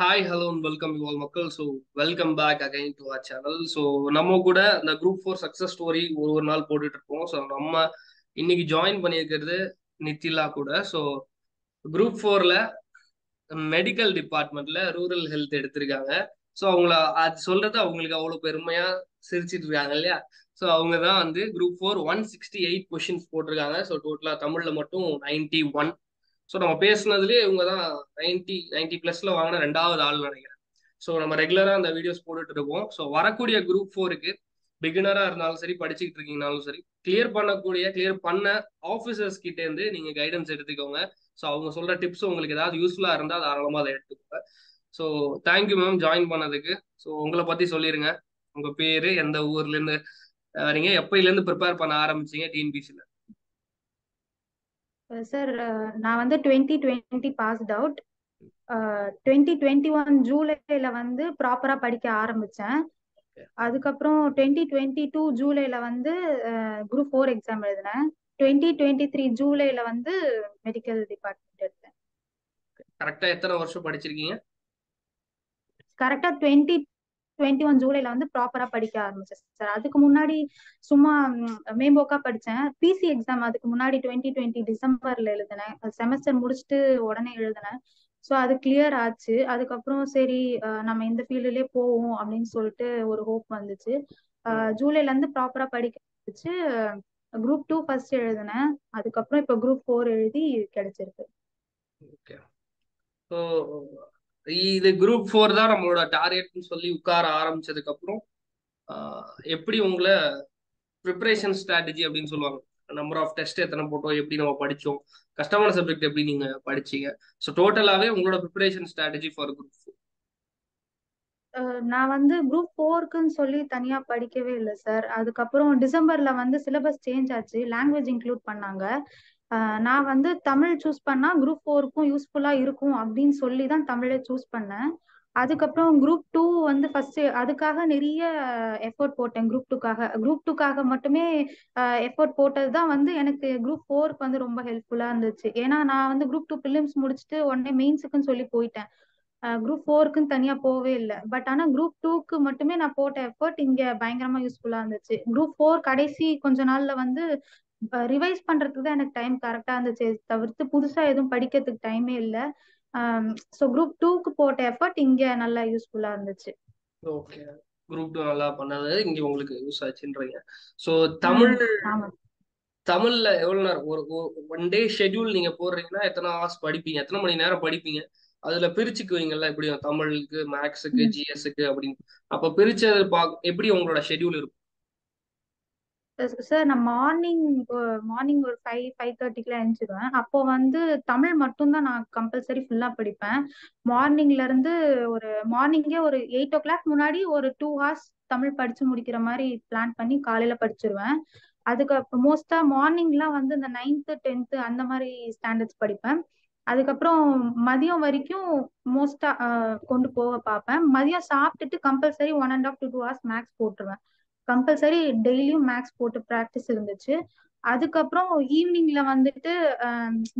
Hi hello welcome you all மக்கள். So welcome back again to our channel so நம்ம கூட இந்த group four success story ஒரு ஒரு நாள் போட்டுட்டு இருக்கோம் ஸோ நம்ம இன்னைக்கு ஜாயின் பண்ணியிருக்கிறது நித்திலா கூட. ஸோ குரூப் ஃபோர்ல மெடிக்கல் டிபார்ட்மெண்ட்ல ரூரல் ஹெல்த் எடுத்திருக்காங்க. ஸோ அவங்கள அது சொல்றது அவங்களுக்கு அவ்வளோ பெருமையா சிரிச்சிட்டு இருக்காங்க இல்லையா? ஸோ அவங்க தான் வந்து group four one sixty eight questions போட்டிருக்காங்க ஸோ டோட்டலா தமிழ்ல மட்டும் நைன்டி ஒன் ஸோ நம்ம பேசுனதுலேயே இவங்க தான் நைன்டி நைன்டி ப்ளஸில் வாங்கின ரெண்டாவது ஆள் நினைக்கிறேன். ஸோ நம்ம ரெகுலராக அந்த வீடியோஸ் போட்டுட்டு இருக்கோம் ஸோ வரக்கூடிய குரூப் ஃபோருக்கு பிகினராக இருந்தாலும் சரி படிச்சுக்கிட்டு இருக்கீங்கனாலும் சரி கிளியர் பண்ணக்கூடிய கிளியர் பண்ண ஆஃபீஸர்ஸ் கிட்டேருந்து நீங்கள் கைடன்ஸ் எடுத்துக்கோங்க. ஸோ அவங்க சொல்கிற டிப்ஸ் உங்களுக்கு ஏதாவது யூஸ்ஃபுல்லாக இருந்தால் தாராளமாக அதை எடுத்துக்கோங்க. So thank you ma'am join பண்ணதுக்கு. ஸோ உங்களை பற்றி சொல்லிடுங்க உங்கள் பேர் எந்த ஊர்லேருந்து வரீங்க எப்போயிலேருந்து ப்ரிப்பேர் பண்ண ஆரம்பிச்சீங்க டிஎன்பிசியில் சார் நான் வந்து twenty twenty passed out twenty twenty one ஜூலைல வந்து ப்ராப்பரா படிக்க ஆரம்பிச்சேன். அதுக்கப்புறம் டுவெண்ட்டி டுவெண்ட்டி டூ ஜூலைல வந்து குரூப் ஃபோர் எக்ஸாம் எழுதினேன். டுவெண்ட்டி டுவெண்ட்டி த்ரீ ஜூலைல வந்து மெடிக்கல் டிபார்ட்மெண்ட் எடுத்தேன். கரெக்டா எத்தனை வருஷம் படிச்சிருக்கீங்க? கரெக்டா டுவெண்ட்டி டுவெண்ட்டி ஒன் ஜூலைல வந்து ப்ராப்பரா படிக்க ஆரம்பிச்சேன். சார் அதுக்கு முன்னாடி சும்மா மேம்போக்கா படிச்சேன். பிசி எக்ஸாம் அதுக்கு முன்னாடி டுவெண்ட்டி டுவெண்ட்டி டிசம்பர்ல எழுதினேன். செமஸ்டர் முடிச்சுட்டு உடனே எழுதினேன். ஸோ அது கிளியர் ஆச்சு. அதுக்கப்புறம் சரி நம்ம இந்த ஃபீல்டுலயே போவோம் அப்படின்னு சொல்லிட்டு ஒரு ஹோப் வந்துச்சு. ஜூலைல இருந்து ப்ராப்பரா படிக்க ஆரம்பிச்சு குரூப் டூ ஃபர்ஸ்ட் எழுதினேன். அதுக்கப்புறம் இப்போ குரூப் ஃபோர் எழுதி கிடைச்சிருக்கு. ஓகே ஸோ இது குரூப் ஃபோர் தான் நம்மளோட டார்கெட்னு சொல்லி உட்கார ஆரம்பிச்சதுக்கு அப்புறம் எப்படி உங்களை ப்ரிப்பரேஷன் ஸ்ட்ராட்டஜி அப்படின்னு சொல்லுவாங்க. நம்பர் ஆஃப் டெஸ்ட் எத்தனை போட்டோம் எப்படி நம்ம படிச்சோம் கஷ்டமான சப்ஜெக்ட் எப்படி நீங்க படிச்சீங்க. ஸோ டோட்டலாவே உங்களோட preparation strategy for group four நான் வந்து குரூப் ஃபோருக்குன்னு சொல்லி தனியா படிக்கவே இல்லை சார் அதுக்கப்புறம் டிசம்பர்ல வந்து சிலபஸ் சேஞ்ச் ஆச்சு. லாங்குவேஜ் இன்க்ளூட் பண்ணாங்க. நான் வந்து தமிழ் சூஸ் பண்ணா குரூப் ஃபோருக்கும் யூஸ்ஃபுல்லா இருக்கும் அப்படின்னு சொல்லி தான் தமிழை சூஸ் பண்ணேன். அதுக்கப்புறம் குரூப் டூ வந்து ஃபர்ஸ்ட் அதுக்காக நிறைய எஃபோர்ட் போட்டேன் குரூப் டூக்காக குரூப் டூக்காக மட்டுமே எஃபோர்ட் போட்டது தான் வந்து எனக்கு குரூப் ஃபோருக்கு வந்து ரொம்ப ஹெல்ப்ஃபுல்லா இருந்துச்சு. ஏன்னா நான் வந்து குரூப் டூ பிலிம்ஸ் முடிச்சுட்டு உடனே மெயின்ஸுக்குன்னு சொல்லி போயிட்டேன். குரூப் ஃபோருக்குன்னு தனியா போவே இல்லை. பட் ஆனா குரூப் டூக்கு மட்டுமே நான் போட்ட எஃபர்ட் இங்க பயங்கரமா யூஸ்ஃபுல்லா இருந்துச்சு. குரூப் ஃபோர் கடைசி கொஞ்ச நாள்ல வந்து ரிவைஸ் பண்றதுக்கு தான் எனக்கு டைம் கரெக்டா இருந்துச்சு. தவிர்த்து புதுசா எதுவும் படிக்கிறதுக்கு டைமே இல்லை. ஸோ குரூப் டூக்கு போட்ட எஃபர்ட் இங்க நல்லா யூஸ்ஃபுல்லா இருந்துச்சு. ஓகே குரூப் டூ நல்லா பண்ணது இங்க உங்களுக்கு யூஸ் ஆச்சுன்றீங்க. ஸோ தமிழ் தமிழ்ல எவ்வளவு நேரம்? ஒரு ஒன் டே ஷெட்யூல் நீங்க போடுறீங்கன்னா எத்தனை ஹவர்ஸ் படிப்பீங்க? எத்தனை மணி நேரம் படிப்பீங்க? அதுல பிரிச்சுக்குவீங்கல்ல எப்படி தமிழுக்கு மேக்ஸுக்கு ஜிஎஸ்க்கு அப்படின்னு. அப்ப பிரிச்சது பா எப்படி உங்களோட ஷெட்யூல் இருக்கும்? சார் நான் மார்னிங் மார்னிங் ஒரு ஃபைவ் ஃபைவ் தேர்ட்டிக்குலாம் எழுந்துருவேன் அப்போ வந்து தமிழ் மட்டும்தான் நான் கம்பல்சரி ஃபுல்லாக படிப்பேன். மார்னிங்ல இருந்து ஒரு மார்னிங்கே ஒரு எயிட் ஓ கிளாக் முன்னாடி ஒரு டூ ஹார்ஸ் தமிழ் படிச்சு முடிக்கிற மாதிரி பிளான் பண்ணி காலையில படிச்சிருவேன். அதுக்கு மோஸ்டா மார்னிங்லாம் வந்து இந்த நைன்த்து டென்த்து அந்த மாதிரி ஸ்டாண்டர்ட்ஸ் படிப்பேன். அதுக்கப்புறம் மதியம் வரைக்கும் மோஸ்டா கொண்டு போக பார்ப்பேன். மதியம் சாப்பிட்டுட்டு compulsory one and half two two hours maths போட்டுருவேன். கம்பல்சரி டெய்லியும் மேக்ஸ் போட்டு ப்ராக்டிஸ் இருந்துச்சு. அதுக்கப்புறம் ஈவினிங்ல வந்துட்டு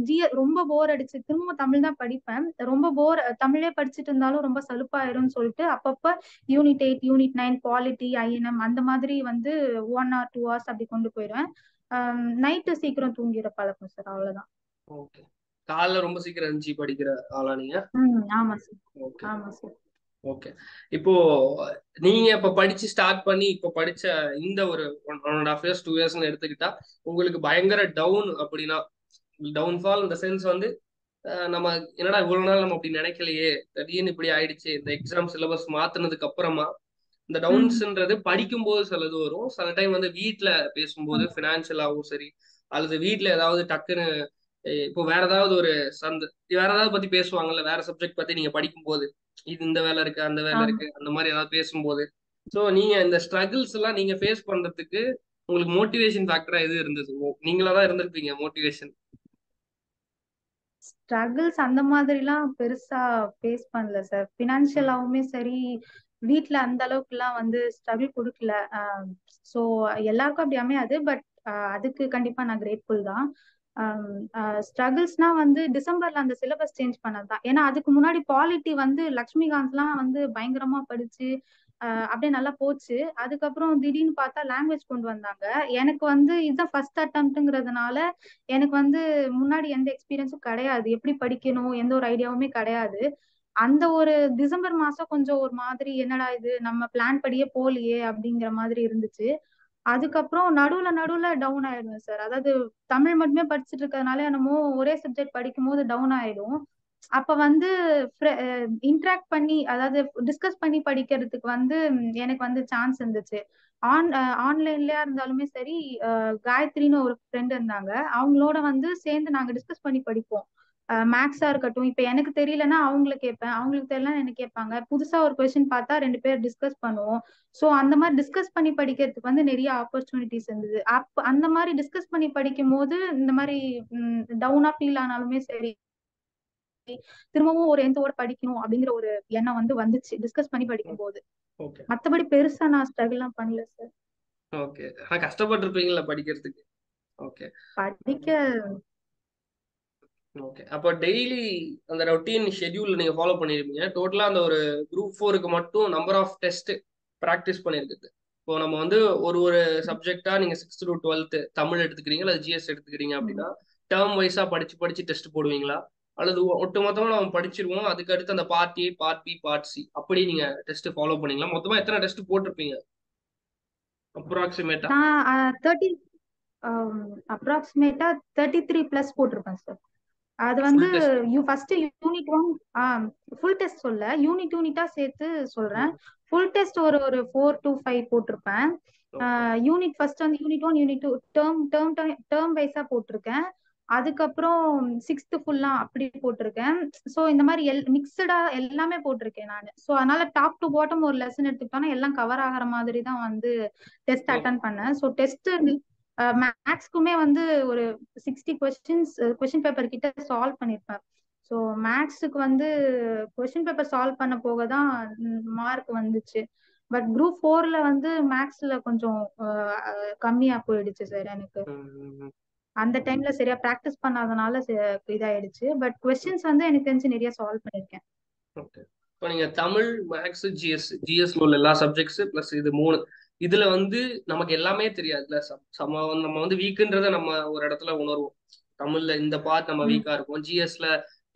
ஜிய ரொம்ப போர் அடிச்சு திரும்ப தமிழ் தான் படிப்பேன். ரொம்ப போர் தமிழே படிச்சுட்டு இருந்தாலும் ரொம்ப சலுப்பாயிரும்னு சொல்லிட்டு அப்பப்ப unit eight unit nine polity INM அந்த மாதிரி வந்து ஒன் ஆர் டூ ஹவர்ஸ் அப்படி கொண்டு போயிடுவேன் நைட்டு சீக்கிரம் தூங்கிற பழக்கம் சார் அவ்வளவுதான். ஓகே காலைல ரொம்ப சீக்கிரம் இருந்துச்சு படிக்கிற ஆளா நீங்க? ஆமா சார் ஆமா சார் ஓகே இப்போ நீங்க இப்ப படிச்சு ஸ்டார்ட் பண்ணி இப்ப படிச்ச இந்த ஒரு one one and half years two இயர்ஸ்னு எடுத்துக்கிட்டா உங்களுக்கு பயங்கர டவுன் அப்படின்னா டவுன்ஃபால் இந்த சென்ஸ் வந்து நம்ம என்னடா இவ்வளவு நாள் நம்ம அப்படி நினைக்கலையே திடீர்னு இப்படி ஆயிடுச்சு இந்த எக்ஸாம் சிலபஸ் மாத்தினதுக்கு அப்புறமா இந்த டவுன்ஸ்ன்றது படிக்கும் போது சிலது வரும். சில டைம் வந்து வீட்டுல பேசும்போது பினான்சியலாகவும் சரி அல்லது வீட்டுல ஏதாவது டக்குன்னு இப்போ வேற ஏதாவது ஒரு சந்த வேற ஏதாவது பத்தி பேசுவாங்கல்ல வேற சப்ஜெக்ட் பத்தி நீங்க படிக்கும் போது இது இந்த வேலை இருக்கு அந்த வேலை இருக்கு அந்த மாதிரி ஏதாவது பேசும்போது. ஸோ நீங்க இந்த ஸ்ட்ரகிள்ஸ் எல்லாம் நீங்க ஃபேஸ் பண்றதுக்கு உங்களுக்கு மோட்டிவேஷன் ஃபேக்டரா எது இருந்தது? நீங்களா தான் இருந்திருப்பீங்க மோட்டிவேஷன் ஸ்ட்ரகிள்ஸ் அந்த மாதிரிலாம் பெருசா ஃபேஸ் பண்ணல சார் பினான்சியலாவுமே சரி வீட்ல அந்த அளவுக்கு எல்லாம் வந்து ஸ்ட்ரகிள் கொடுக்கல. ஸோ எல்லாருக்கும் அப்படி அமையாது பட் அதுக்கு கண்டிப்பா நான் கிரேட்ஃபுல் தான். ஸ்ட்ரகிள்ஸ்னா வந்து டிசம்பர்ல அந்த சிலபஸ் சேஞ்ச் பண்ணதுதான். ஏன்னா அதுக்கு முன்னாடி பாலிட்டி வந்து லக்ஷ்மிகாந்த்லாம் வந்து பயங்கரமா படிச்சு அப்படியே நல்லா போச்சு. அதுக்கப்புறம் திடீர்னு பார்த்தா லாங்குவேஜ் கொண்டு வந்தாங்க. எனக்கு வந்து இதுதான் ஃபர்ஸ்ட் அட்டம்ப்ட்ங்கிறதுனால எனக்கு வந்து முன்னாடி எந்த எக்ஸ்பீரியன்ஸும் கிடையாது. எப்படி படிக்கணும் எந்த ஒரு ஐடியாவுமே கிடையாது. அந்த ஒரு டிசம்பர் மாசம் கொஞ்சம் ஒரு மாதிரி என்னடா இது நம்ம பிளான் படியே போலியே அப்படிங்கிற மாதிரி இருந்துச்சு. அதுக்கப்புறம் நடுவுல நடுவுல டவுன் ஆயிடுவேன் சார் அதாவது தமிழ் மட்டுமே படிச்சுட்டு இருக்கிறதுனால என்னமோ ஒரே சப்ஜெக்ட் படிக்கும் போது டவுன் ஆயிடும். அப்ப வந்து இன்ட்ராக்ட் பண்ணி அதாவது டிஸ்கஸ் பண்ணி படிக்கிறதுக்கு வந்து எனக்கு வந்து சான்ஸ் இருந்துச்சு. ஆன் ஆன்லைன்லயா இருந்தாலுமே சரி காயத்ரின்னு ஒரு ஃப்ரெண்ட் இருந்தாங்க. அவங்களோட வந்து சேர்ந்து நாங்க டிஸ்கஸ் பண்ணி படிப்போம். மேக்ஸா இருக்கட்டும். இப்ப எனக்கு தெரியலன்னா அவங்கள கேட்பேன். அவங்களுக்கு தெரியலன்னு எனக்கு கேட்பாங்க? புதுசா ஒரு கொஸ்டின் பார்த்தா ரெண்டு பேர் டிஸ்கஸ் பண்ணுவோம். சோ அந்த மாதிரி டிஸ்கஸ் பண்ணி படிக்கிறதுக்கு வந்து நிறைய ஆப்பர்ச்சுனிட்டிஸ் இருந்தது. அப்ப அந்த மாதிரி டிஸ்கஸ் பண்ணி படிக்கும் போது இந்த மாதிரி டவுனா ஃபீல் ஆனாலுமே சரி திரும்பவும் ஒரு எந்தோட படிக்கணும் அப்படிங்கிற ஒரு எண்ணம் வந்து வந்துச்சு டிஸ்கஸ் பண்ணி படிக்கும் போது மத்தபடி பெருசா நான் ஸ்ட்ரகிள் எல்லாம் பண்ணல சார் ஓகே கஷ்டப்பட்டிருப்பீங்களா படிக்கிறதுக்கு. ஓகே படிக்க ஓகே அப்போ டெய்லி அந்த ரொட்டீன் ஷெட்யூல் நீங்க ஃபாலோ பண்ணிருப்பீங்க. டோட்டலா அந்த ஒரு குரூப் ஃபோருக்கு மட்டும் நம்பர் ஆஃப் டெஸ்ட் ப்ராக்டிஸ் பண்ணிருக்குது. இப்போ நம்ம வந்து ஒரு ஒரு சப்ஜெக்டா நீங்க சிக்ஸ்த் டு டுவெல்த் தமிழ் எடுத்துக்கிறீங்க அல்லது ஜிஎஸ் எடுத்துக்கிறீங்க அப்படின்னா டேர்ம் வைஸா படிச்சு படிச்சு டெஸ்ட் போடுவீங்களா? அல்லது ஒட்டு மொத்தமா நம்ம படிச்சிருவோம். அதுக்கு அடுத்து அந்த part A part B part C அப்படி நீங்க டெஸ்ட் ஃபாலோ பண்ணீங்களா? மொத்தமா எத்தனை டெஸ்ட் போட்டிருப்பீங்க? அப்ராக்சிமேட்டா தேர்ட்டி அப்ராக்சிமேட்டா தேர்ட்டி த்ரீ பிளஸ் போட்டிருப்பேன் சார் அது வந்து you first unit one full test சொல்ல. யூனிட் யூனிட்டா சேர்த்து சொல்றேன். ஃபுல் டெஸ்ட் ஒரு ஒரு ஃபோர் டு ஃபைவ் போட்டிருப்பேன். யூனிட் ஃபர்ஸ்ட் வந்து unit one unit two term term term வைஸா போட்டிருக்கேன். அதுக்கப்புறம் சிக்ஸ்த் ஃபுல்லா அப்படி போட்டிருக்கேன். ஸோ இந்த மாதிரி எல் மிக்சடா எல்லாமே போட்டிருக்கேன் நான். ஸோ அதனால டாப் டு பாட்டம் ஒரு லெசன் எடுத்துக்கிட்டோம்னா எல்லாம் கவர் ஆகிற மாதிரி தான் வந்து டெஸ்ட் அட்டன் பண்ணேன். ஸோ டெஸ்ட் மேக்ஸ்க்குமே வந்து ஒரு சிக்ஸ்டி கொஸ்டின்ஸ் கொஸ்டின் பேப்பர் கிட்ட சால்வ் பண்ணிருப்பேன் ஸோ மேக்ஸுக்கு வந்து கொஸ்டின் பேப்பர் சால்வ் பண்ண போக தான் மார்க் வந்துச்சு. பட் குரூப் ஃபோர்ல வந்து மேக்ஸ்ல கொஞ்சம் கம்மியா போயிடுச்சு சார் எனக்கு. அந்த டைம்ல சரியா ப்ராக்டிஸ் பண்ணாதனால இதாயிடுச்சு. பட் கொஸ்டின்ஸ் வந்து எனக்கு தெரிஞ்சு நிறைய சால்வ் பண்ணிருக்கேன். இப்போ நீங்க தமிழ் மேக்ஸ் ஜிஎஸ் உள்ள எல்லா சப்ஜெக்ட்ஸ் பிளஸ் இது மூணு இதுல வந்து நமக்கு எல்லாமே தெரியாதுல்ல. சம நம்ம வந்து வீக்குன்றத நம்ம ஒரு இடத்துல உணர்வோம். தமிழ்ல இந்த பார்ட் நம்ம வீக்கா இருக்கும். ஜிஎஸ்ல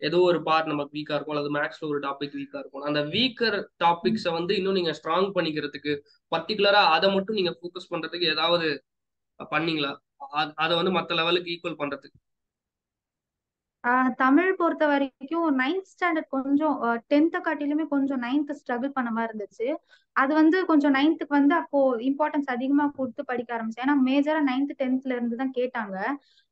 ஏதோ ஒரு பார்ட் நமக்கு வீக்கா இருக்கும். அல்லது மேக்ஸ்ல ஒரு டாபிக் வீக்கா இருக்கும். அந்த வீக்கர் டாபிக்ஸை வந்து இன்னும் நீங்க ஸ்ட்ராங் பண்ணிக்கிறதுக்கு பர்டிகுலரா அதை மட்டும் நீங்க ஃபோக்கஸ் பண்றதுக்கு ஏதாவது பண்ணீங்களா? அதை வந்து மத்த லெவலுக்கு ஈக்குவல் பண்றதுக்கு. தமிழ் பொறுத்த வரைக்கும் நைன்த் ஸ்டாண்டர்ட் கொஞ்சம் டென்த்தை காட்டிலுமே கொஞ்சம் நைன்த் ஸ்ட்ரகிள் பண்ண மாதிரி இருந்துச்சு. அது வந்து கொஞ்சம் நைன்த்துக்கு வந்து அப்போ இம்பார்ட்டன்ஸ் அதிகமா கொடுத்து படிக்க ஆரம்பிச்சேன். ஏன்னா மேஜரா நைன்த் டென்த்ல இருந்து தான் கேட்டாங்க.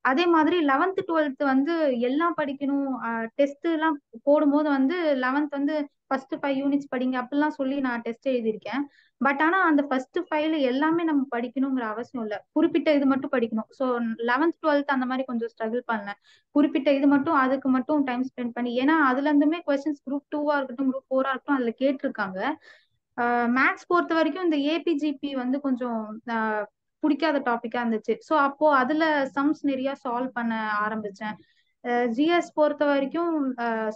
அதே மாதிரி லெவன்த் டுவெல்த் வந்து எல்லாம் படிக்கணும். டெஸ்ட் எல்லாம் போடும்போது வந்து லெவன்த் வந்து ஃபர்ஸ்ட் ஃபைவ் யூனிட்ஸ் படிங்க. அப்படிலாம் சொல்லி நான் டெஸ்ட் எழுதியிருக்கேன். பட் ஆனா அந்த ஃபர்ஸ்ட் ஃபைவ்ல எல்லாமே நம்ம படிக்கணுங்கிற அவசியம் இல்லை. குறிப்பிட்ட இது மட்டும் படிக்கணும். ஸோ லெவன்த் டுவெல்த் அந்த மாதிரி கொஞ்சம் ஸ்ட்ரகிள் பண்ணேன் குறிப்பிட்ட இது மட்டும் அதுக்கு மட்டும் டைம் ஸ்பெண்ட் பண்ணி. ஏன்னா அதுல இருந்துமே கொஸ்டின்ஸ் குரூப் டூவா இருக்கட்டும் குரூப் ஃபோரா இருக்கட்டும் அதுல கேட்டிருக்காங்க. மேக்ஸ் பொறுத்த வரைக்கும் இந்த ஏபிஜிபி வந்து கொஞ்சம் பிடிக்காத டாபிக்கா இருந்துச்சு. ஸோ அப்போ அதுல சம்ஸ் நிறைய சால்வ் பண்ண ஆரம்பிச்சேன். ஜிஎஸ் பொறுத்த வரைக்கும்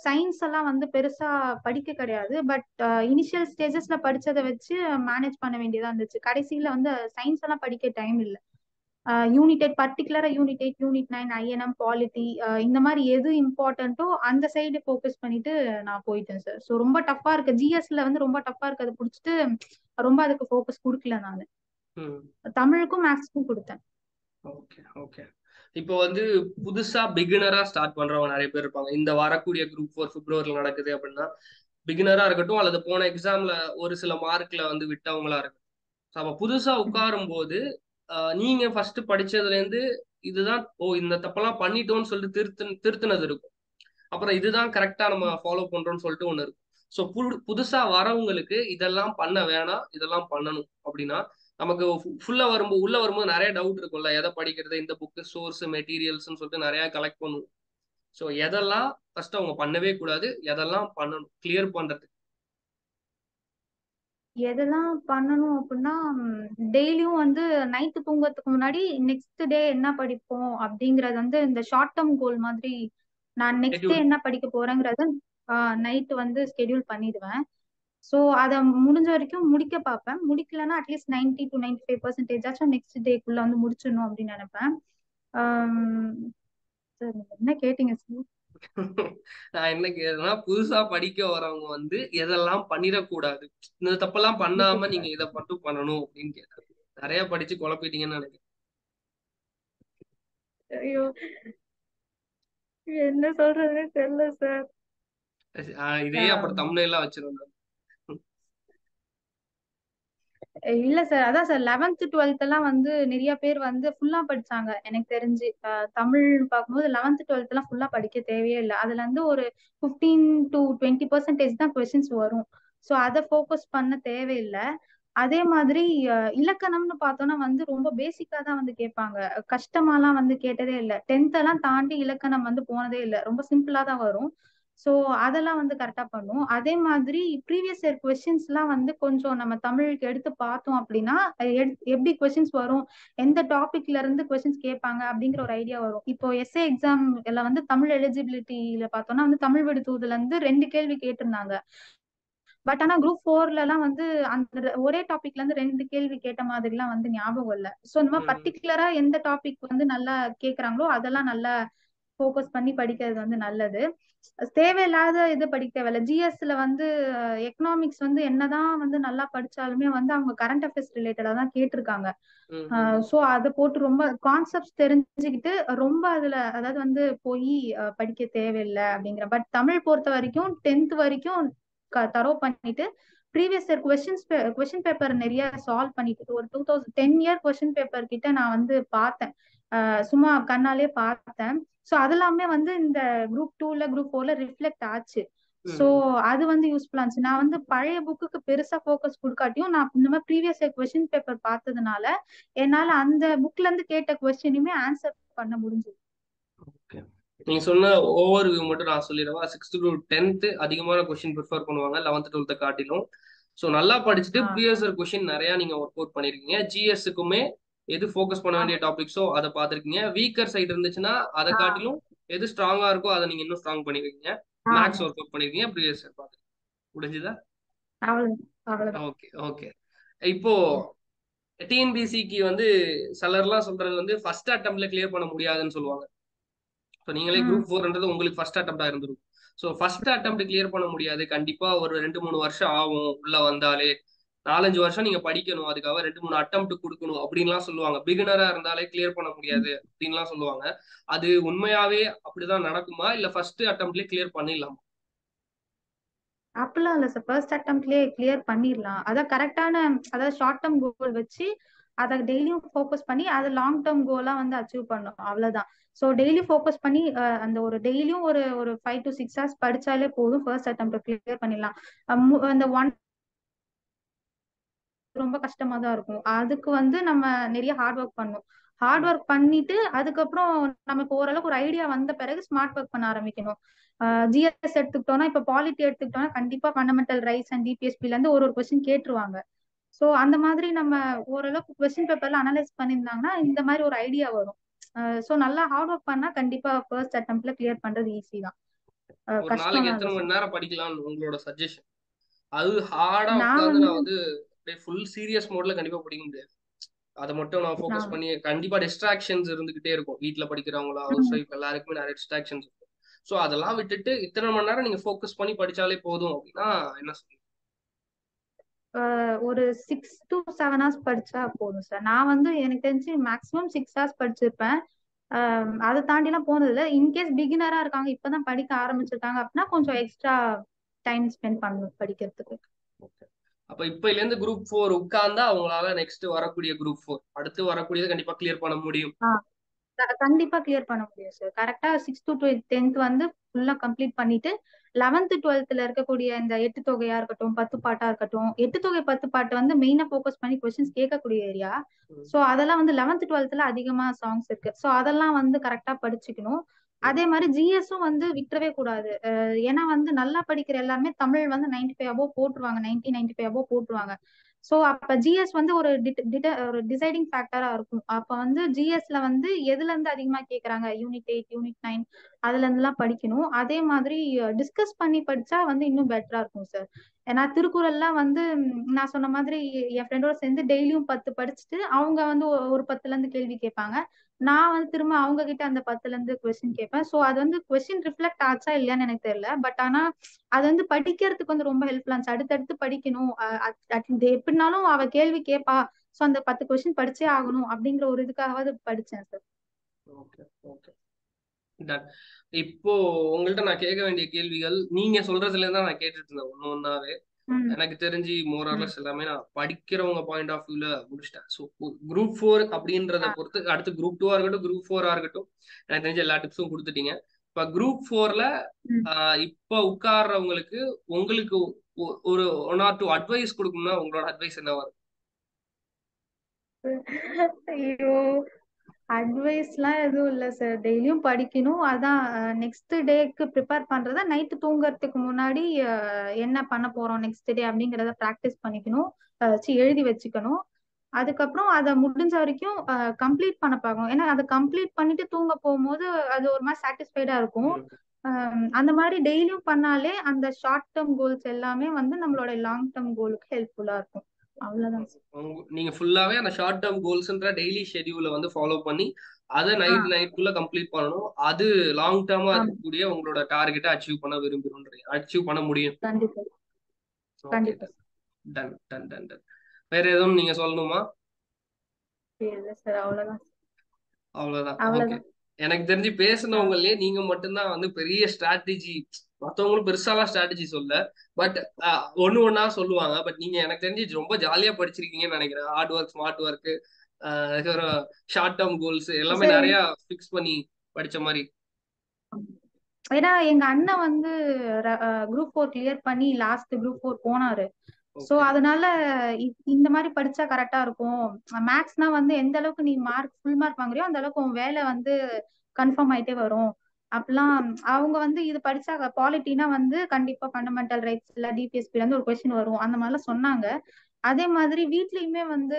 சயின்ஸ் எல்லாம் வந்து பெருசா படிக்க கிடையாது. பட் இனிஷியல் ஸ்டேஜஸ்ல படிச்சதை வச்சு மேனேஜ் பண்ண வேண்டியதா இருந்துச்சு. கடைசியில வந்து சயின்ஸ் எல்லாம் படிக்க டைம் இல்லை. யூனிட் எயிட் பர்டிகுலரா unit eight unit nine INM polity இந்த மாதிரி எது இம்பார்ட்டன்ட்டோ அந்த சைடு ஃபோக்கஸ் பண்ணிட்டு நான் போயிட்டேன் சார் ஸோ ரொம்ப டஃப்பா இருக்கு. ஜிஎஸ்ல வந்து ரொம்ப டஃப்பா இருக்கு. அதை பிடிச்சிட்டு ரொம்ப அதுக்கு ஃபோக்கஸ் கொடுக்கல நான். தமிழுக்கும் மேக்ஸ்க்கும் கொடுத்தேன். Okay okay. இப்போ வந்து புதுசா பிகினரா ஸ்டார்ட் பண்றவங்க நிறைய பேர் இருப்பாங்க. இந்த வரக்கூடிய குரூப் ஃபோர் பிப்ரவரியில் நடக்குது அப்படின்னா பிகினரா இருக்கட்டும் அல்லது போன எக்ஸாம்ல ஒரு சில மார்க்ல வந்து விட்டவங்களா இருக்கட்டும். அப்ப புதுசா உட்காரும் போது நீங்க ஃபர்ஸ்ட் படிச்சதுல இருந்து இதுதான் ஓ இந்த தப்பெல்லாம் பண்ணிட்டோம்னு சொல்லிட்டு திருத்து திருத்தினது இருக்கும். அப்புறம் இதுதான் கரெக்டா நம்ம ஃபாலோ பண்றோம்னு சொல்லிட்டு ஒண்ணு இருக்கும். ஸோ புது புதுசா வரவங்களுக்கு இதெல்லாம் பண்ண வேணாம் இதெல்லாம் பண்ணணும் அப்படின்னா நமக்கு ஃபுல்லா வரும்போது உள்ள வரும்போது நிறைய டவுட் இருக்கும்ல. எதை படிக்கிறது இந்த புக்கு சோர்ஸ் மெட்டீரியல்ஸ்னு சொல்லிட்டு நிறைய கலெக்ட் பண்ணுவோம். ஸோ எதெல்லாம் ஃபர்ஸ்ட் அவங்க பண்ணவே கூடாது எதெல்லாம் பண்ணணும் கிளியர் பண்றதுக்கு. எதெல்லாம் பண்ணணும் அப்படின்னா டெய்லியும் வந்து நைட்டு தூங்குறதுக்கு முன்னாடி நெக்ஸ்ட் டே என்ன படிப்போம் அப்படிங்கறது வந்து இந்த ஷார்ட் டேர்ம் கோல் மாதிரி நான் நெக்ஸ்ட் டே. என்ன படிக்க போறேங்கிறத நைட்டு வந்து ஸ்கெடியூல் பண்ணிடுவேன். ஸோ அதை முடிஞ்ச வரைக்கும் முடிக்க பார்ப்பேன். முடிக்கலன்னா at least ninety to ninety five percentage ஆச்சும் நெக்ஸ்ட் டேக்குள்ள வந்து முடிச்சிடணும் அப்படின்னு நினைப்பேன். என்ன கேட்டீங்க சார் நான் என்ன கேக்குறேன்னா புதுசா படிக்க வரவங்க வந்து எதெல்லாம் பண்ணிடக்கூடாது. இந்த தப்பெல்லாம் பண்ணாம நீங்க இதை மட்டும் பண்ணணும் அப்படின்னு கேட்டேன். நிறைய படிச்சு குழப்பிட்டீங்கன்னு நினைக்கிறேன். ஐயோ. என்ன சொல்றதுன்னு தெரியல சார் இதே அப்புறம் தமிழ்லாம் வச்சிருந்தேன் இல்ல சார் அதான் சார் லெவன்த் டுவெல்த் எல்லாம் வந்து நிறைய பேர் வந்து ஃபுல்லா படிச்சாங்க. எனக்கு தெரிஞ்சு. அஹ் தமிழ் பார்க்கும்போது லெவன்த் டுவெல்த் எல்லாம் ஃபுல்லா படிக்க தேவையே இல்லை. அதுல இருந்து ஒரு ஃபிஃப்டீன் டு டுவெண்ட்டி பர்சன்டேஜ் தான் கொஸ்டின்ஸ் வரும். ஸோ அதை ஃபோக்கஸ் பண்ண தேவையில்லை அதே மாதிரி இலக்கணம்னு பார்த்தோம்னா வந்து ரொம்ப பேசிக்கா தான் வந்து கேட்பாங்க. கஷ்டமாலாம் வந்து கேட்டதே இல்லை. டென்த் எல்லாம் தாண்டி இலக்கணம் வந்து போனதே இல்லை. ரொம்ப சிம்பிளா தான் வரும். ஸோ அதெல்லாம் வந்து கரெக்டா பண்ணும். அதே மாதிரி ப்ரீவியஸ் இயர் கொஸ்டின்ஸ் எல்லாம் வந்து கொஞ்சம் நம்ம தமிழுக்கு எடுத்து பார்த்தோம் அப்படின்னா எப்படி கொஸ்டின்ஸ் வரும் எந்த டாபிக்ல இருந்து கொஸ்டின்ஸ் கேட்பாங்க அப்படிங்கிற ஒரு ஐடியா வரும். இப்போ எஸ்ஏ எக்ஸாம் எல்லாம் வந்து தமிழ் எலிஜிபிலிட்டியில பார்த்தோம்னா வந்து தமிழ் விடுதூதுல இருந்து ரெண்டு கேள்வி கேட்டிருந்தாங்க. பட் ஆனா குரூப் ஃபோர்ல எல்லாம் வந்து அந்த ஒரே டாபிக்ல இருந்து ரெண்டு கேள்வி கேட்ட மாதிரி எல்லாம் வந்து ஞாபகம் இல்ல. சோ இந்த மாதிரி. பர்டிகுலரா எந்த டாபிக் வந்து நல்லா கேக்குறாங்களோ அதெல்லாம் நல்லா ஃபோக்கஸ் பண்ணி படிக்கிறது வந்து நல்லது. தேவையில்லாத இது படிக்க தேவையில்ல. ஜிஎஸ்ல வந்து எக்கனாமிக்ஸ் வந்து என்னதான் வந்து நல்லா படிச்சாலுமே வந்து அவங்க கரண்ட் அஃபேர்ஸ் ரிலேட்டடா தான் கேட்டிருக்காங்க. ஸோ அதை போட்டு ரொம்ப கான்செப்ட்ஸ் தெரிஞ்சுக்கிட்டு ரொம்ப அதுல அதாவது வந்து போய் படிக்க தேவையில்லை அப்படிங்கிற பட் தமிழ் பொறுத்த வரைக்கும் டென்த் வரைக்கும் தரோ பண்ணிட்டு previous year questions question paper நிறைய சால்வ் பண்ணிட்டு ஒரு two thousand ten year question paper கிட்ட நான் வந்து பார்த்தேன். சும்மா கண்ணாலே பார்த்தேன். ஸோ அதெல்லாமே வந்து இந்த குரூப் டூல குரூப் ஃபோர்ல ரிஃப்ளெக்ட் ஆச்சு. ம். அது வந்து யூஸ்ஃபுல்லா இருந்துச்சு. நான் வந்து பழைய புக்குக்கு பெருசா ஃபோக்கஸ் கொடுக்காட்டியும் நான் இந்த மாதிரி ப்ரீவியஸ் கொஸ்டின் பேப்பர் பார்த்ததுனால என்னால அந்த புக்ல இருந்து கேட்ட கொஸ்டினுமே ஆன்சர் பண்ண முடிஞ்சது. நீங்க சொன்ன ஓவர் வியூ மட்டும் நான் சொல்லிடுவா? சிக்ஸ்த் டு டென்த் அதிகமான கொஸ்டின் ப்ரிஃபர் பண்ணுவாங்க லெவன்த் டுவெல்த் காட்டிலும். ஸோ நல்லா படிச்சுட்டு ப்ரீவியஸ் கொஸ்டின் நிறைய நீங்க ஒர்க் அவுட் பண்ணிருக்கீங்க. ஜிஎஸ்க்குமே எது ஃபோக்கஸ் பண்ண வேண்டிய டாபிக்ஸோ அதை பார்த்துருக்கீங்க. வீக்கர் சைடு இருந்துச்சுன்னா அதை காட்டிலும் எது ஸ்ட்ராங்கா இருக்கோ அதை நீங்க இன்னும் ஸ்ட்ராங் பண்ணிருக்கீங்க. மேக்ஸ் ஒர்க் அவுட் பண்ணிருக்கீங்க. ப்ரீவியஸ் இயர் முடிஞ்சுதா ஓகே ஓகே இப்போ டிஎன்பிசிக்கு வந்து சிலர்லாம் சொல்றது வந்து ஃபர்ஸ்ட் அட்டம்ப்ட்ல கிளியர் பண்ண முடியாதுன்னு சொல்லுவாங்க. ஸோ நீங்களே குரூப் ஃபோர்ன்றது உங்களுக்கு ஃபர்ஸ்ட் அட்டம்ப்டா இருந்திருக்கும். ஸோ ஃபர்ஸ்ட் அட்டம்ப்ட் கிளியர் பண்ண முடியாது. கண்டிப்பா ஒரு ரெண்டு மூணு வருஷம் ஆகும். உள்ள வந்தாலே நாலஞ்சு வருஷம் நீங்க படிக்கணும் அதுக்காக ரெண்டு மூணு அட்டம் கொடுக்கணும் அப்படின்லாம் சொல்லுவாங்க. பிகினரா இருந்தாலே கிளியர் பண்ண முடியாது அப்படின்லாம் சொல்லுவாங்க. அது உண்மையாவே அப்படிதான் நடக்குமா? இல்ல ஃபர்ஸ்ட் அட்டம்ப்ட்லயே கிளியர் பண்ணிடலாமா? அப்படிலாம் இல்ல சார் ஃபர்ஸ்ட் அட்டம்ப்ட்லயே கிளியர் பண்ணிடலாம். அதான் கரெக்டான அதாவது ஷார்ட் டேர்ம் கோல் வச்சு அதை டெய்லியும் ஃபோக்கஸ் பண்ணி அதை லாங் டேர்ம் கோலா வந்து அச்சீவ் பண்ணும் அவ்வளவுதான். ஸோ டெய்லி ஃபோக்கஸ் பண்ணி அந்த ஒரு டெய்லியும் ஒரு ஒரு ஃபைவ் டு சிக்ஸ் ஹவர்ஸ் படிச்சாலே போதும். ஃபர்ஸ்ட் அட்டம் கிளியர் பண்ணிடலாம். அந்த ஒன் ரொம்ப கஷ்டமா தான் இருக்கும். அதுக்கு வந்து நம்ம நிறைய ஹார்ட் ஒர்க் பண்ணணும். ஹார்ட் ஒர்க் பண்ணிட்டு அதுக்கப்புறம் நமக்கு ஓரளவுக்கு ஒரு ஐடியா வந்த பிறகு ஸ்மார்ட் ஒர்க் பண்ண ஆரம்பிக்கணும். ஜிஎஸ் எடுத்துக்கிட்டோம்னா இப்ப பாலிட்டி எடுத்துக்கிட்டோம்னா கண்டிப்பா ஃபண்டமெண்டல் ரைட்ஸ் அண்ட் டிபிஎஸ்பில இருந்து ஒரு ஒரு கொஸ்டின் கேட்டுருவாங்க. சோ அந்த மாதிரி நம்ம ஓரளவுக்கு கொஸ்டின் பேப்பர்ல அனலைஸ் பண்ணியிருந்தாங்கன்னா இந்த மாதிரி ஒரு ஐடியா வரும். சோ நல்லா ஹார்ட் ஒர்க் பண்ணா கண்டிப்பா ஃபர்ஸ்ட் அட்டம்ப்ட்ல கிளியர் பண்றது ஈஸி தான். கஷ்டம் எத்தனை தான் மணி நேரம் படிக்கலாம்னு உங்களோட சஜஷன் அது ஹார்டா நான் வந்து அப்படியே ஃபுல் சீரியஸ் மோட்ல கண்டிப்பா படிக்க முடியாது. அதை மட்டும் நான் ஃபோக்கஸ் பண்ணி கண்டிப்பா டிஸ்ட்ராக்ஷன்ஸ் இருந்துகிட்டே இருக்கும். வீட்ல படிக்கிறவங்களா ஹவுஸ். ஒய்ஃப் எல்லாருக்குமே நிறைய டிஸ்ட்ராக்ஷன்ஸ் இருக்கும். ஸோ அதெல்லாம் விட்டுட்டு இத்தனை மணி நேரம் நீங்க ஃபோக்கஸ் பண்ணி படிச்சாலே போதும் அப்படின்னா என்ன சொல்லுங்க ஒரு சிக்ஸ் டு செவன் ஹவர்ஸ் படிச்சா போதும் சார் நான் வந்து எனக்கு தெரிஞ்சு மேக்ஸிமம் சிக்ஸ் ஹவர்ஸ் படிச்சிருப்பேன். அதை தாண்டி எல்லாம் போனது இல்லை. இன்கேஸ் பிகினரா இருக்காங்க இப்பதான் படிக்க ஆரம்பிச்சிருக்காங்க அப்படின்னா கொஞ்சம் எக்ஸ்ட்ரா டைம் ஸ்பெண்ட் பண்ணணும் படிக்கிறதுக்கு. அப்ப இப்பைல இருந்து குரூப் ஃபோர் உட்கார்ந்தா அவங்களால நெக்ஸ்ட் வரக்கூடிய குரூப் ஃபோர் அடுத்து வரக்கூடியது கண்டிப்பா கிளியர் பண்ண முடியும். கண்டிப்பா கிளியர் பண்ண முடியும் சார் கரெக்டா சிக்ஸ் டு டென்த் வந்து ஃபுல்லா கம்ப்ளீட் பண்ணிட்டு லெவன்த் டுவெல்த்ல இருக்கக்கூடிய இந்த எட்டு தொகையா இருக்கட்டும் பத்து பாட்டா இருக்கட்டும் எட்டு தொகை பத்து பாட்டு வந்து மெயினா ஃபோக்கஸ் பண்ணி கொஸ்டின்ஸ் கேட்கக்கூடிய ஏரியா. சோ அதெல்லாம் வந்து லெவன்த் டுவெல்த்ல அதிகமா சாங்ஸ் இருக்கு. சோ அதெல்லாம் வந்து கரெக்டா படிச்சுக்கணும். அதே மாதிரி ஜிஎஸும் வந்து விட்டுறவே கூடாது. ஏன்னா வந்து நல்லா படிக்கிற எல்லாருமே தமிழ் வந்து நைன்டி ஃபைவ் அபோவ் போட்டுருவாங்க. நைன்டி நைன்டி ஃபைவ் அபோவ் போட்டுருவாங்க. ஸோ அப்ப ஜிஎஸ் வந்து ஒரு ஒரு டிசைடிங் ஃபேக்டரா இருக்கும். அப்ப வந்து ஜிஎஸ்ல வந்து எதுல இருந்து அதிகமா கேக்குறாங்க? யூனிட் எயிட் யூனிட் நைன் அதுல இருந்தெல்லாம் படிக்கணும். அதே மாதிரி டிஸ்கஸ் பண்ணி படிச்சா வந்து இன்னும் பெட்டரா இருக்கும் சார் ஏன்னா திருக்குறள்லாம் வந்து நான் சொன்ன மாதிரி என் ஃப்ரெண்டோட சேர்ந்து டெய்லியும் பத்து படிச்சுட்டு அவங்க வந்து ஒரு பத்துல இருந்து கேள்வி கேட்பாங்க. நான் வந்து திரும்ப அவங்க கிட்ட அந்த பத்துல இருந்து கொஸ்டின் கேட்பேன். சோ அது வந்து கொஸ்டின் ரிஃப்ளெக்ட் ஆச்சா இல்லையான்னு எனக்கு தெரியல. பட் ஆனா அது வந்து படிக்கிறதுக்கு வந்து ரொம்ப ஹெல்ப்ஃபுல்லா இருந்துச்சு. அடுத்தடுத்து படிக்கணும். அஹ் எப்படினாலும் அவ கேள்வி கேட்பா. சோ அந்த பத்து கொஸ்டின் படிச்சே ஆகணும் அப்படிங்கிற ஒரு இதுக்காகவாது படிச்சேன் சார் ஓகே ஓகே இப்போ உங்கள்ட்ட நான் கேட்க வேண்டிய கேள்விகள் நீங்க சொல்றதுல இருந்து நான் கேட்டுட்டு இருந்தேன். ஒன்னு ஒன்னாவே எனக்கு தெரிஞ்சு ம். மோரர்லெஸ் எல்லாமே நான் படிக்கிறவங்க பாயிண்ட் ஆஃப் வியூல முடிச்சிட்டேன். ஸோ குரூப் ஃபோர் அப்படின்றத பொறுத்து அடுத்து குரூப் டூவா இருக்கட்டும் குரூப் ஃபோரா இருக்கட்டும் எனக்கு தெரிஞ்ச எல்லா டிப்ஸும் கொடுத்துட்டீங்க. இப்போ குரூப் ஃபோர்ல. இப்போ உட்கார்றவங்களுக்கு உங்களுக்கு ஒரு ஒன் ஆர் டூ அட்வைஸ் கொடுக்கணும்னா உங்களோட அட்வைஸ் என்னவா இருக்கும்? ஐயோ. அட்வைஸ்லாம் எதுவும் இல்ல சார் டெய்லியும் படிக்கணும். அதான் நெக்ஸ்ட் டேக்கு ப்ரிப்பேர் பண்றத நைட்டு தூங்குறதுக்கு முன்னாடி அஹ், என்ன பண்ண போறோம் நெக்ஸ்ட் டே அப்படிங்கறத ப்ராக்டிஸ் பண்ணிக்கணும். சி எழுதி வச்சுக்கணும். அதுக்கப்புறம் அதை முடிஞ்ச வரைக்கும் கம்ப்ளீட் பண்ண பார்க்கணும். ஏன்னா அதை கம்ப்ளீட் பண்ணிட்டு தூங்க போகும்போது அது ஒரு மாதிரி சாட்டிஸ்ஃபைடா இருக்கும். அஹ், அந்த மாதிரி டெய்லியும் பண்ணாலே அந்த ஷார்ட் டேர்ம் கோல்ஸ் எல்லாமே வந்து நம்மளோட லாங் டேர்ம் கோலுக்கு ஹெல்ப்ஃபுல்லா இருக்கும். அவ்வளவுதான். நீங்க ஃபுல்லாவே அந்த ஷார்ட் டேர்ம் கோல்ஸ்ன்ற டெய்லி ஷெட்யூலை வந்து ஃபாலோ பண்ணி அதை ஆ. நைட் நைட்குள்ள கம்ப்ளீட் பண்ணணும். அது லாங் டேர்மா இருக்கக்கூடிய உங்களோட டார்கெட்டை அச்சீவ் பண்ண விரும்புறோன்றீங்க அச்சீவ் பண்ண முடியும். டன் டன் டன் டன் வேற எதுவும் நீங்க சொல்லணுமா? இல்ல சார் அவ்வளவுதான். ஓகே எனக்கு தெரிஞ்சு பேசுனவங்களே நீங்க மட்டும்தான் வந்து பெரிய ஸ்ட்ராட்டஜி மத்தவங்களும் பெருசாலாம் ஸ்ட்ராட்டஜி சொல்ல பட் ஒண்ணு ஒண்ணா சொல்லுவாங்க. பட் நீங்க எனக்கு தெரிஞ்சு ரொம்ப ஜாலியா படிச்சிருக்கீங்கன்னு நினைக்கிறேன். Hard work smart work short term goals எல்லாமே நிறைய ஃபிக்ஸ் பண்ணி படிச்ச மாதிரி. ஏன்னா எங்க அண்ணன் வந்து குரூப் ஃபோர் கிளியர் பண்ணி லாஸ்ட் குரூப் ஃபோர் போனாரு. சோ அதனால இந்த மாதிரி படிச்சா கரெக்டா இருக்கும். மேக்ஸ்னா வந்து எந்த அளவுக்கு நீ மார்க் ஃபுல் மார்க் வாங்குறியோ அந்த அளவுக்கு உன் வேலை வந்து கன்ஃபார்ம் ஆயிட்டே வரும். அப்பெல்லாம் அவங்க வந்து இது படிச்சா பாலிட்டினா வந்து கண்டிப்பா ஃபண்டமெண்டல் ரைட்ஸ் இல்ல டிபிஎஸ்பி வந்து ஒரு கொஸ்டின் வரும். அந்த மாதிரிலாம் சொன்னாங்க. அதே மாதிரி வீட்லயுமே வந்து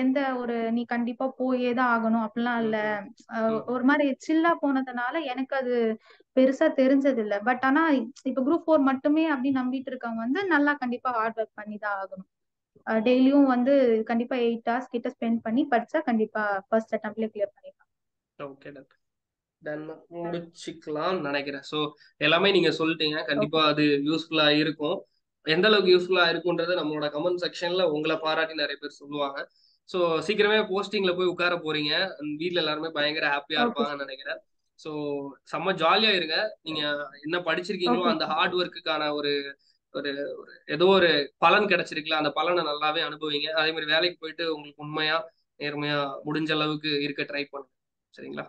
எந்த ஒரு நீ கண்டிப்பா போயே தான் ஆகணும் அப்படிலாம் இல்ல. ஒரு மாதிரி சில்லா போனதுனால எனக்கு அது பெருசா தெரிஞ்சது இல்ல பட் ஆனா இப்ப குரூப் ஃபோர் மட்டுமே அப்படி நம்பிட்டு இருக்கவங்க வந்து நல்லா கண்டிப்பா ஹார்ட் ஒர்க் பண்ணி தான் ஆகணும். டெய்லியும் வந்து கண்டிப்பா எயிட் ஹவர்ஸ் கிட்ட ஸ்பெண்ட் பண்ணி படிச்சா கண்டிப்பா ஃபர்ஸ்ட் அட்டம்ப்ட்லயே கிளியர் பண்ணிடலாம். ஓகே முடிச்சுக்கலாம் நினைக்கிறேன். ஸோ எல்லாமே நீங்க சொல்லிட்டீங்க. கண்டிப்பா அது யூஸ்ஃபுல்லா இருக்கும். எந்த அளவுக்கு யூஸ்ஃபுல்லா இருக்கும்ன்றது நம்மளோட கமெண்ட் செக்ஷன்ல உங்களை பாராட்டி நிறைய பேர் சொல்லுவாங்க. ஸோ சீக்கிரமே போஸ்டிங்ல போய் உட்கார போறீங்க. வீட்ல எல்லாருமே பயங்கர ஹாப்பியா இருப்பாங்கன்னு நினைக்கிறேன். ஸோ செம்ம ஜாலியா இருங்க. நீங்க என்ன படிச்சிருக்கீங்களோ அந்த ஹார்ட் ஒர்க்குக்கான ஒரு ஒரு ஒரு ஏதோ ஒரு பலன் கிடைச்சிருக்குல்ல அந்த பலனை நல்லாவே அனுபவிங்க. அதே மாதிரி வேலைக்கு போயிட்டு உங்களுக்கு உண்மையா நேர்மையா முடிஞ்ச அளவுக்கு இருக்க ட்ரை பண்ணுங்க. சரிங்களா?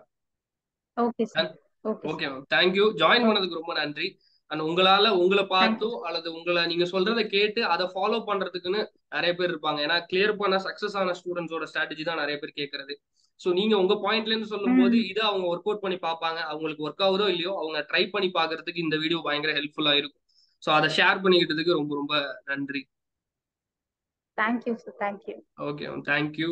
Okay sir okay ma'am thank you join பண்ணதுக்கு ரொம்ப நன்றி. அண்ட் உங்களால உங்களை பார்த்தோ தேங்க்யூ அல்லது உங்களை நீங்க சொல்றதை கேட்டு அதை ஃபாலோ பண்றதுக்குன்னு நிறைய பேர் இருப்பாங்க. ஏன்னா கிளியர் பண்ண சக்சஸ் ஆன ஸ்டூடெண்ட்ஸோட ஸ்ட்ராட்டஜி தான் நிறைய பேர் கேட்கறது ஸோ நீங்க உங்க பாயிண்ட்ல இருந்து சொல்லும் போது இதை அவங்க ஒர்க் அவுட் பண்ணி பார்ப்பாங்க. அவங்களுக்கு ஒர்க் ஆகுதோ இல்லையோ அவங்க ட்ரை பண்ணி பார்க்கறதுக்கு இந்த வீடியோ பயங்கர ஹெல்ப்ஃபுல்லா இருக்கும். ஸோ அதை ஷேர் பண்ணிக்கிட்டதுக்கு ரொம்ப ரொம்ப நன்றி. Thank you sir thank you okay ma'am thank you